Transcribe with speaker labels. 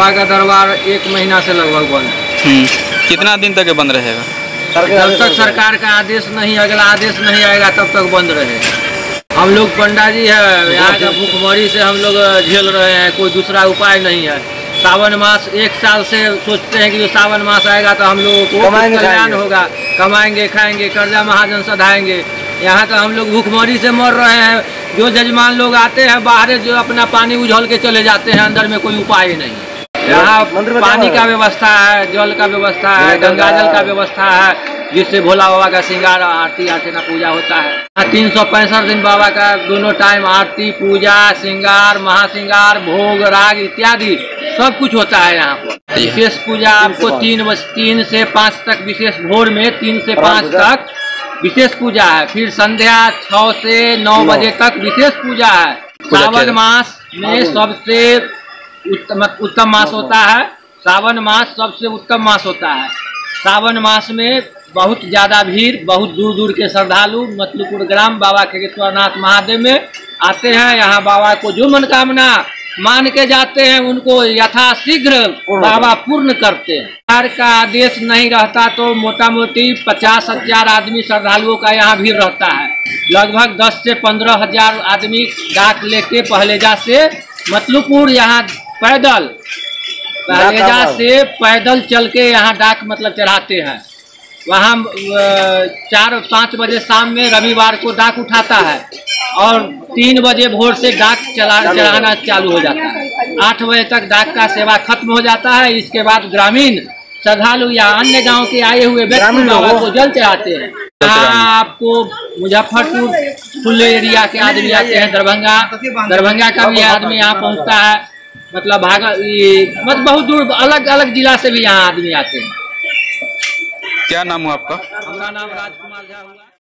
Speaker 1: बाबा का दरबार एक महीना से लगभग बंद है।
Speaker 2: हम्म, कितना दिन तक बंद रहेगा?
Speaker 1: जब तक सरकार का आदेश नहीं अगला आदेश नहीं आएगा तब तक बंद रहेगा हम लोग पंडा जी है यहाँ का भूखमरी से हम लोग झेल रहे हैं कोई दूसरा उपाय नहीं है। सावन मास एक साल से सोचते हैं कि जो सावन मास आएगा तो हम लोगों को कल्याण होगा। कमाएँगे खाएँगे कर्जा महाजन सधाएँगे। यहाँ तो हम लोग भूखमरी से मर रहे हैं। जो जजमान लोग आते हैं बाहर जो अपना पानी उझल के चले जाते हैं अंदर में कोई उपाय नहीं। है यहाँ पानी का व्यवस्था है जल का व्यवस्था है गंगा जल का व्यवस्था है जिससे भोला बाबा का श्रृंगार आरती अर्चना पूजा होता है। तीन सौ पैंसठ दिन बाबा का दोनों टाइम आरती पूजा श्रृंगार महाश्रृंगार भोग राग इत्यादि सब कुछ होता है यहाँ पर। विशेष पूजा आपको तीन बज तीन से पाँच तक विशेष भोर में तीन से पाँच तक विशेष पूजा है। फिर संध्या छः से नौ
Speaker 3: नौ।
Speaker 1: बजे तक विशेष पूजा है। सावन मास में सबसे उत्तम उत्तम मास होता है। सावन मास सबसे उत्तम मास होता है। सावन मास में बहुत ज़्यादा भीड़ बहुत दूर दूर के श्रद्धालु मतलूपुर ग्राम बाबा केश्वरनाथ महादेव में आते हैं। यहाँ बाबा को जो मनोकामना मान के जाते हैं उनको यथाशीघ्र बाबा पूर्ण करते हैं। सरकार का आदेश नहीं रहता तो मोटा मोटी पचास हज़ार आदमी श्रद्धालुओं का यहाँ भीड़ रहता है। लगभग दस से पंद्रह हज़ार आदमी डाक लेके पहलेजा से मतलूपुर यहाँ पैदल। पहलेजा से पैदल चल के यहाँ डाक मतलब चढ़ाते हैं। वहाँ चार पाँच बजे शाम में रविवार को डाक उठाता है और तीन बजे भोर से डाक चला चढ़ाना चालू हो जाता है। आठ बजे तक डाक का सेवा खत्म हो जाता है। इसके बाद ग्रामीण श्रद्धालु या अन्य गाँव के आए हुए व्यक्ति बाबा
Speaker 3: लोग।
Speaker 1: को जल चढ़ाते हैं। यहाँ आपको मुजफ्फरपुर खुले एरिया के आदमी आते हैं। दरभंगा दरभंगा का भी आदमी यहाँ पहुँचता है। मतलब भागा ये मतलब बहुत दूर अलग अलग जिला से भी यहाँ आदमी आते हैं।
Speaker 2: क्या नाम हुआ आपका?
Speaker 1: हमारा नाम राजकुमार झा हुआ।